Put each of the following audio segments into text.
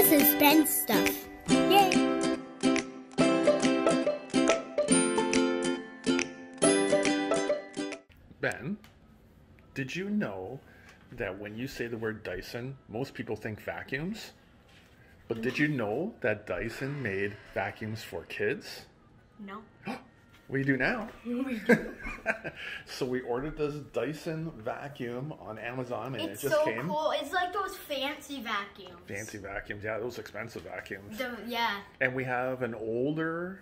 This is Ben's stuff. Yay! Ben, did you know that when you say the word Dyson, most people think vacuums? But did you know that Dyson made vacuums for kids? No. We do now. so we ordered this Dyson vacuum on Amazon and It's it just so came. cool. It's like those fancy vacuums. Fancy vacuums, yeah, those expensive vacuums. The, yeah, And we have an older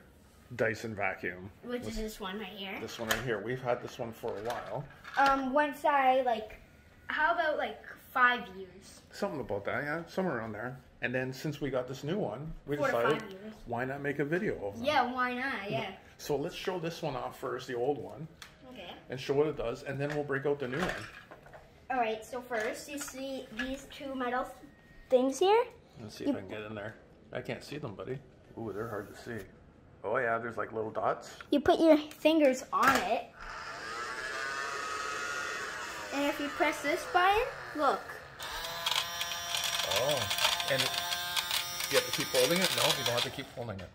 Dyson vacuum. which is this one right here. This one right here. We've had this one for a while. Um, once I like, how about five years? Something about that, yeah, somewhere around there. And then since we got this new one, we Four decided five years. why not make a video of them? Yeah, why not? Mm-hmm. Yeah. So let's show this one off first, the old one, Okay. and show what it does, and then we'll break out the new one. All right. So first, you see these two metal things here. Let's see if I can get in there. I can't see them, buddy. Ooh, they're hard to see. Oh yeah, there's like little dots. You put your fingers on it, and if you press this button, look. Oh. And you have to keep holding it? No, you don't have to keep holding it.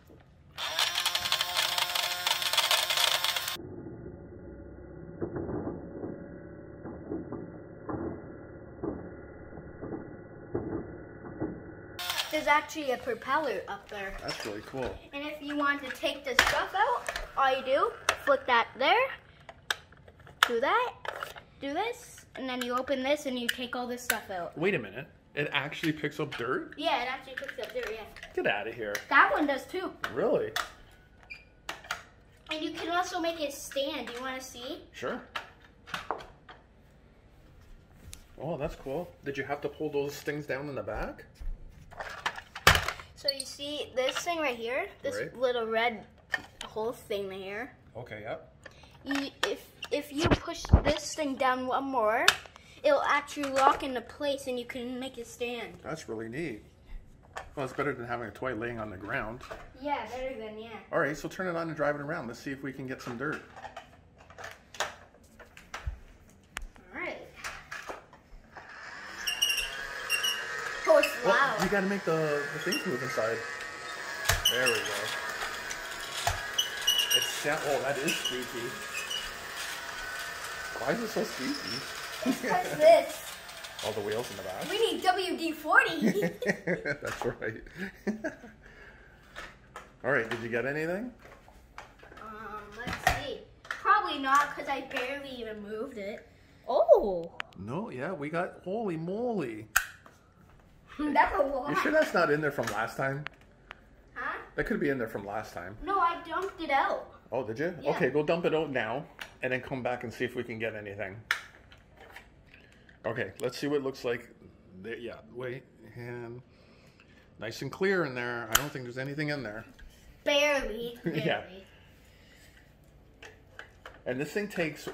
There's actually a propeller up there. That's really cool. And if you want to take the stuff out, all you do, flip that there, do that, do this, and then you open this and you take all this stuff out. Wait a minute. It actually picks up dirt? Yeah, it actually picks up dirt, yeah. Get out of here. That one does too. Really? And you can also make it stand. Do you want to see? Sure. Oh, that's cool. Did you have to pull those things down in the back? So you see this thing right here, this Right. little red whole thing here. Okay, yep. You, if if you push this thing down one more, it'll actually lock into place and you can make it stand. That's really neat. Well, it's better than having a toy laying on the ground. Yeah, better than yeah. All right, so turn it on and drive it around. Let's see if we can get some dirt. All right. Oh, it's Well, loud. you gotta make the, the things move inside. There we go. It's. Oh, that is squeaky. Why is it so squeaky? What's this? All the wheels in the back. We need WD-40. That's right. All right, did you get anything? um, let's see. Probably not because I barely even moved it. Oh, No, yeah, we got. Holy moly! that's a lot. You sure that's not in there from last time? Huh? That could be in there from last time. No, I dumped it out. Oh, did you? Yeah. Okay, go dump it out now, and then come back and see if we can get anything. Okay, let's see what it looks like. There, yeah, wait, and nice and clear in there. I don't think there's anything in there. Barely. barely. Yeah. And this thing takes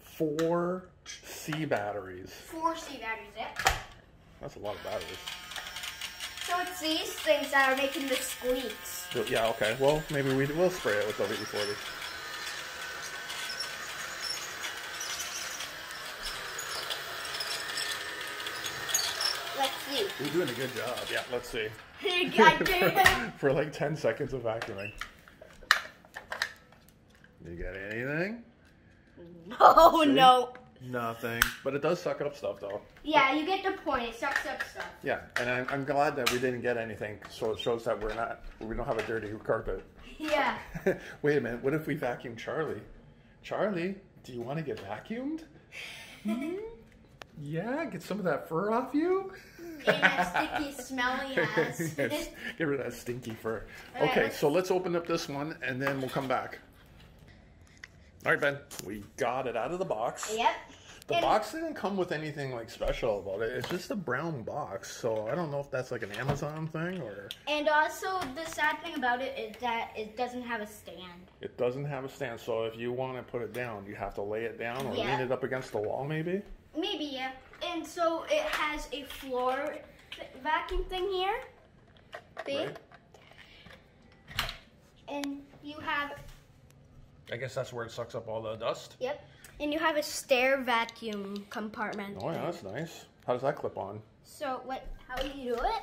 four C batteries. Four C batteries, yeah. That's a lot of batteries. So it's these things that are making the squeaks. Yeah, okay. Well, maybe we will spray it with WD-40. Let's see. You're doing a good job. Yeah, let's see. Damn. For like 10 seconds of vacuuming. You get anything? Oh See? no. Nothing. But it does suck up stuff, though. Yeah, you get the point. It sucks up stuff. Yeah, and I'm, I'm glad that we didn't get anything, so it shows that we're not, we don't have a dirty carpet. Yeah. Wait a minute, what if we vacuum Charlie? Charlie, do you want to get vacuumed? Yeah, get some of that fur off you? And that sticky, smelly ass. Yes, get rid of that stinky fur. All right, Okay, let's- so let's open up this one and then we'll come back. All right, Ben, we got it out of the box. yep. The And- box didn't come with anything like special about it. It's just a brown box, so I don't know if that's like an Amazon thing or And also, the sad thing about it is that it doesn't have a stand. it doesn't have a stand. So if you want to put it down, you have to lay it down or Yeah. lean it up against the wall, maybe. Maybe, yeah. And so it has a floor vacuum thing here. See? Right. And you have, I guess that's where it sucks up all the dust. yep. And you have a stair vacuum compartment. Oh yeah, that's nice. How does that clip on? So what? How do you do it?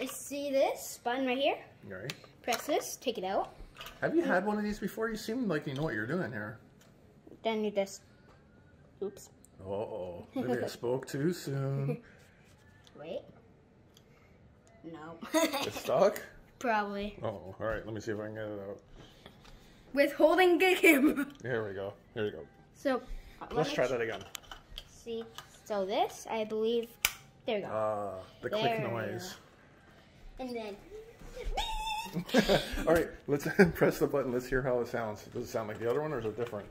I see this button right here. All right. Press this, take it out. Have you had one of these before? You seem like you know what you're doing here. Then you just, oops, Uh oh. Maybe I spoke too soon. wait. No. It's stuck? Probably. Oh. All right. Let me see if I can get it out. Withholding game. Here we go. Here we go. So, Let's try that again. See, so this, I believe, there we go. Uh, the click noise. and then, All right, let's press the button. Let's hear how it sounds. Does it sound like the other one or is it different?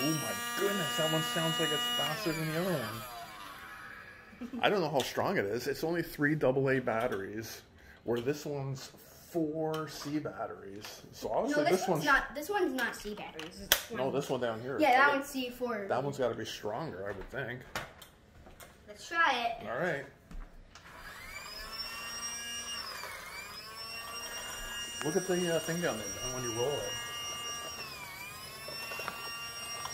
Oh my goodness, that one sounds like it's faster than the other one. I don't know how strong it is. It's only three AA batteries, where this one's four C batteries. So no, obviously this, this, one's not. This one's not C batteries. This No, this one down here. Yeah, that one's C four. That one's got to be stronger, I would think. Let's try it. All right. Look at the uh, thing down there, when you roll it.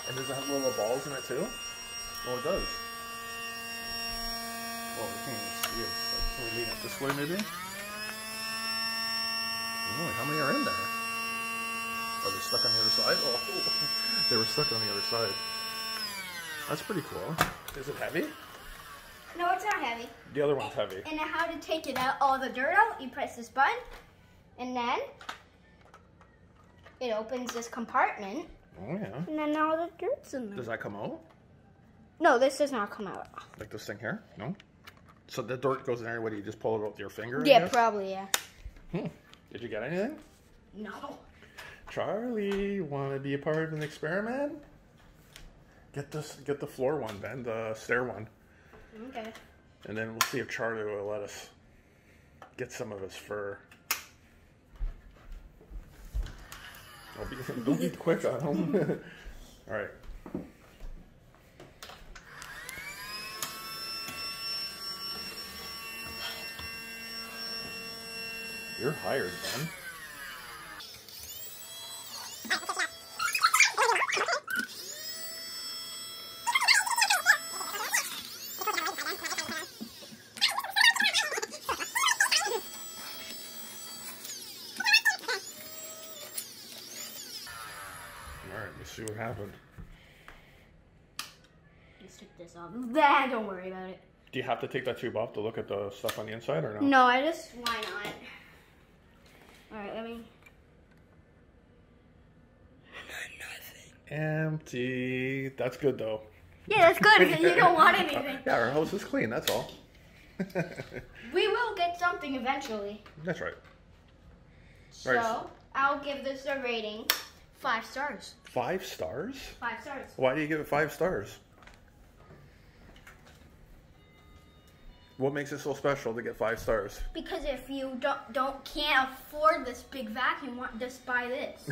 And does it have little balls in it too? Oh, it does. Oh, we can't even see it. So can we lean it this way, maybe? Oh, how many are in there? Are they stuck on the other side? Oh, they were stuck on the other side. That's pretty cool. Is it heavy? No, it's not heavy. The other one's heavy. And how to take it out, all the dirt out, you press this button, and then it opens this compartment, Oh yeah. and then all the dirt's in there. Does that come out? No, this does not come out. Like this thing here? No? So the dirt goes in there, what do you just pull it out with your finger? Yeah, probably, yeah. Hmm. Did you get anything? No. Charlie, wanna be a part of an experiment? Get this get the floor one, Ben, the stair one. Okay. And then we'll see if Charlie will let us get some of his fur. Don't be, don't be quick on him. All right. You're hired, Ben. All right, let's see what happened. Let's take this off. Nah, don't worry about it. Do you have to take that tube off to look at the stuff on the inside or no? No, I just, why not? Alright, let me. Empty. That's good though. Yeah, that's good because you don't want anything. Yeah, our house is clean. That's all. We will get something eventually. that's right. So, Right. I'll give this a rating five stars. Five stars? Five stars. Why do you give it five stars? What makes it so special to get five stars? Because if you don't, don't can't afford this big vacuum, want just buy this.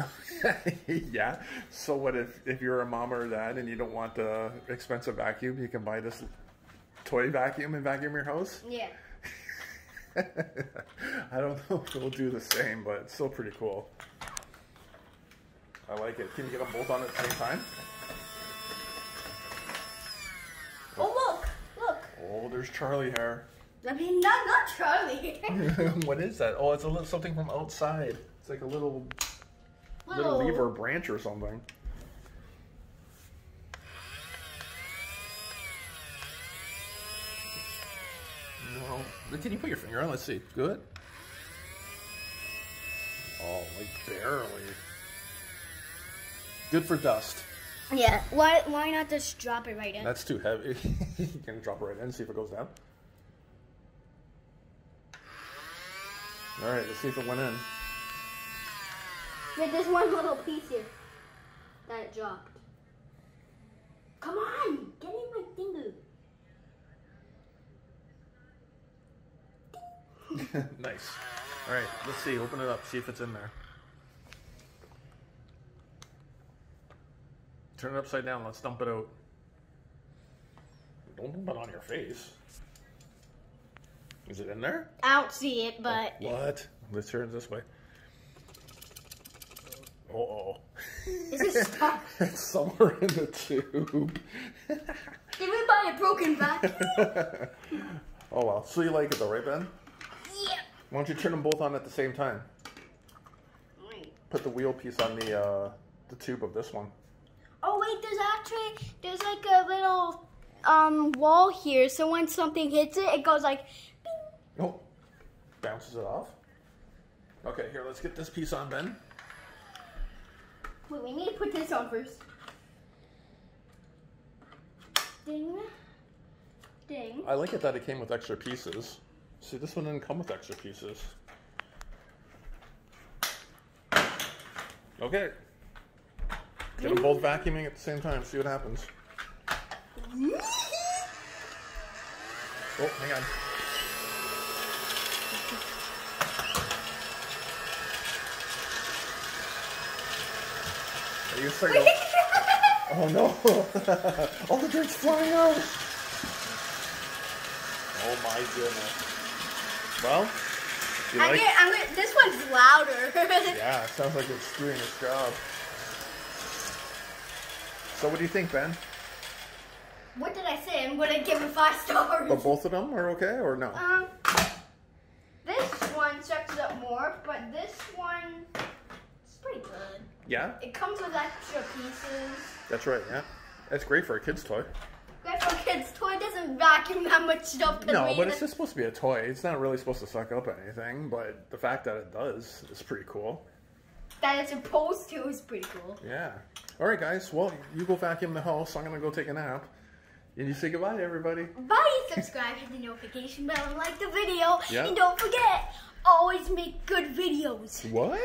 yeah. So what if if you're a mom or a dad and you don't want the expensive vacuum, you can buy this toy vacuum and vacuum your house? Yeah. I don't know if it'll do the same, but it's still pretty cool. I like it. Can you get them both on at the same time? Oh look, look. Oh, there's Charlie hair. I mean, not not Charlie. what is that? Oh, it's a little something from outside. It's like a little little Little- lever branch or something. No. Can you put your finger on? Let's see. Good. Oh, like barely. Good for dust. Yeah. Why why not just drop it right in? That's too heavy. you can drop it right in see if it goes down. All right, let's see if it went in. Like, there's one little piece here that it dropped. Come on, get in my finger. nice. All right, let's see. Open it up. See if it's in there. Turn it upside down. Let's dump it out. Don't dump it on your face. Is it in there? I don't see it, but What? Let's turn it this way. Uh oh. is it stuck? it's somewhere in the tube. Did we buy a broken vacuum? Oh well. So you like it though, right, Ben? Yeah. Why don't you turn them both on at the same time? Put the wheel piece on the uh, the tube of this one. There's actually there's like a little um wall here, so when something hits it, it goes like. Bing. Oh, bounces it off. Okay, here, let's get this piece on, Ben. Wait, we need to put this on first. Ding. Ding. I like it that it came with extra pieces. See, this one didn't come with extra pieces. Okay. Get them both vacuuming at the same time. See what happens. Oh, hang on. Are you starting to... Oh no! All the dirt's flying out! Oh my goodness. Well, you I'm like... gonna, I'm gonna, this one's louder. Yeah, it sounds like it's doing its job. So what do you think, Ben? what did I say? I'm gonna give it five stars. But both of them are okay or no? Um, this one sucks up more, but this one is pretty good. Yeah, It comes with extra pieces. that's right, yeah. That's great for a kid's toy. Great for a kids. Toy doesn't vacuum that much stuff. No, but it's just supposed to be a toy. It's not really supposed to suck up anything, but the fact that it does is pretty cool. That it's supposed to is pretty cool. Yeah. All right, guys. Well, you go vacuum the house. I'm going to go take a nap. And you say goodbye to everybody. Bye. Subscribe, hit the notification bell, and like the video. Yeah. And don't forget, always make good videos. What?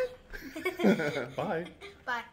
Bye. Bye.